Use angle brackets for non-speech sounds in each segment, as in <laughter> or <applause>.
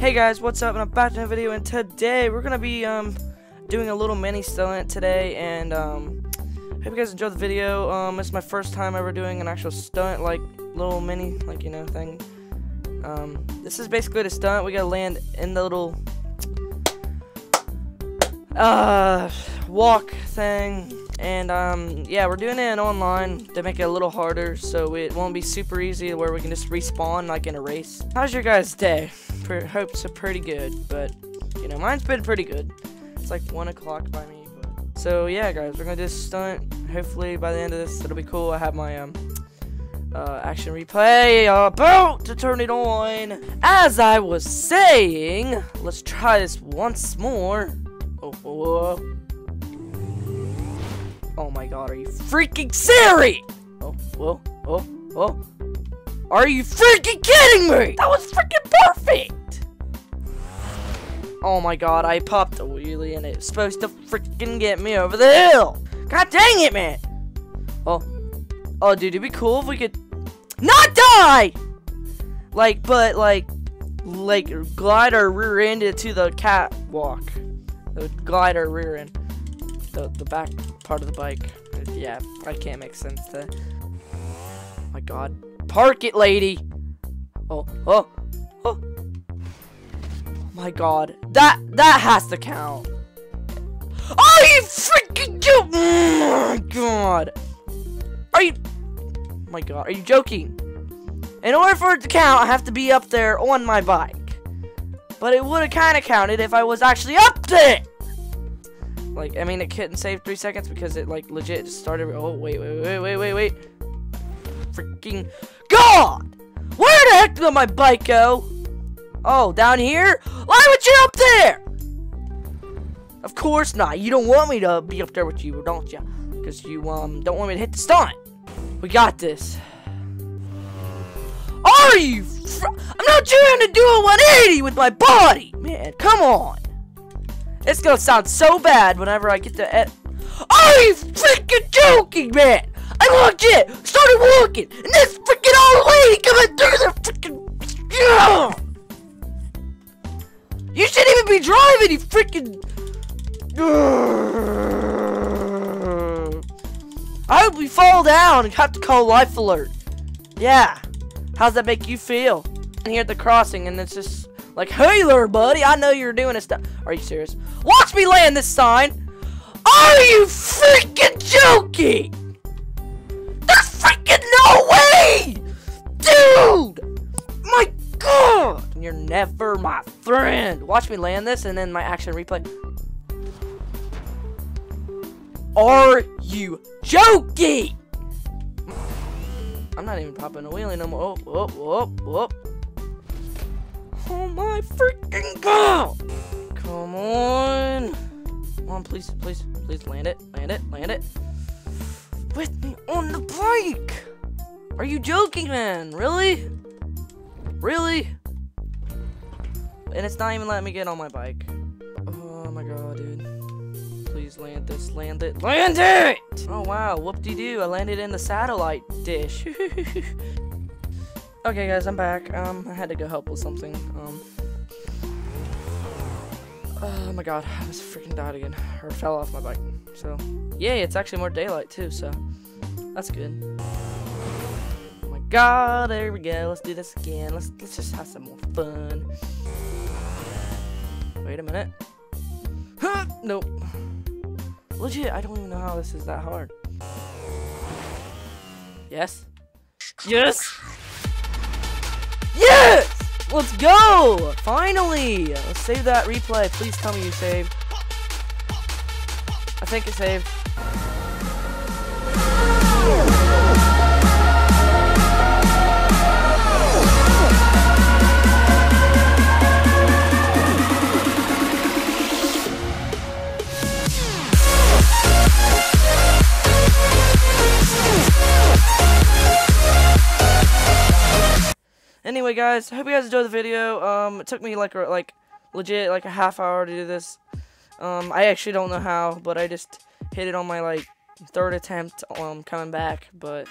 Hey guys, what's up? And I'm back to a video, and today we're gonna be um doing a little mini stunt today, and um hope you guys enjoyed the video. Um, it's my first time ever doing an actual stunt, like little mini, like you know thing. Um, this is basically the stunt. We gotta land in the little uh walk thing, and um yeah, we're doing it online to make it a little harder, so it won't be super easy where we can just respawn like in a race. How's your guys' day? Pre hope so pretty good, but you know, mine's been pretty good. It's like one o'clock by me. But. So yeah, guys, we're gonna do stunt. Hopefully by the end of this, it'll be cool. I have my um uh, action replay about to turn it on. As I was saying, let's try this once more. Oh, oh, my god, are you freaking Siri? Oh, oh, oh, oh. Are you freaking kidding me? That was freaking perfect! Oh my god, I popped a wheelie and it's supposed to freaking get me over the hill. God dang it, man. Oh. Oh, dude, it'd be cool if we could not die! Like, but, like, like, glide our rear end into the catwalk. Glide our rear end. The, the back part of the bike. Yeah, I can't make sense to. Oh my god. Park it, lady! Oh, oh my god. That that has to count. Are you freaking you? Oh my god. Are you? Oh my god. Are you joking? In order for it to count, I have to be up there on my bike. But it would have kind of counted if I was actually up there. Like, I mean, it couldn't save three seconds because it, like, legit just started. Oh, wait, wait, wait, wait, wait, wait. Freaking God! Where the heck did my bike go? Oh, down here? Why would you up there? Of course not. You don't want me to be up there with you, don't you? Because you um don't want me to hit the stunt. We got this. Are you? I'm not trying to do a 180 with my body, man. Come on. It's gonna sound so bad whenever I get to. Are you freaking joking, man? I legit started walking, and this freaking old lady you freaking... I hope we fall down and have to call life alert. Yeah. How's that make you feel? And here at the crossing and it's just like, hey there, buddy, I know you're doing this stuff. Are you serious? Watch me land this sign. Are you freaking joking? You're never my friend. Watch me land this and then my action replay. Are you joking? I'm not even popping a wheelie no more. Oh, oh, oh, oh. Oh my freaking god! Come on. Come on, please, please, please land it, land it, land it. With me on the bike! Are you joking, man? Really? Really? And it's not even letting me get on my bike. Oh my god, dude. Please land this. Land it. Land it! Oh wow, whoop-de-doo. I landed in the satellite dish. <laughs> okay, guys, I'm back. Um, I had to go help with something. Um. Oh my god, I just freaking died again. Or fell off my bike. So, yay, it's actually more daylight too, so that's good Oh my god, there we go. Let's do this again. Let's let's just have some more fun. Wait a minute. Huh, nope. Legit, I don't even know how this is that hard. Yes? Yes! Yes! Let's go! Finally! Let's save that replay. Please tell me you saved. I think it saved. Anyway, guys, hope you guys enjoyed the video. Um, it took me like like legit like a half hour to do this. Um, I actually don't know how, but I just hit it on my like third attempt um coming back. But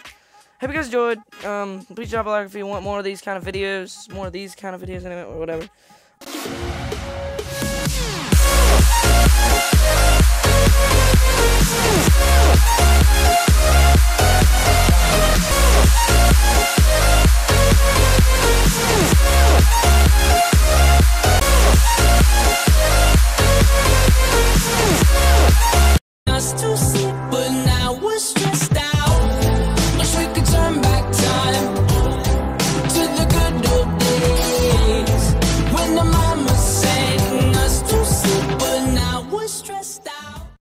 hope you guys enjoyed. Um, please drop a like if you want more of these kind of videos, more of these kind of videos anyway, or whatever.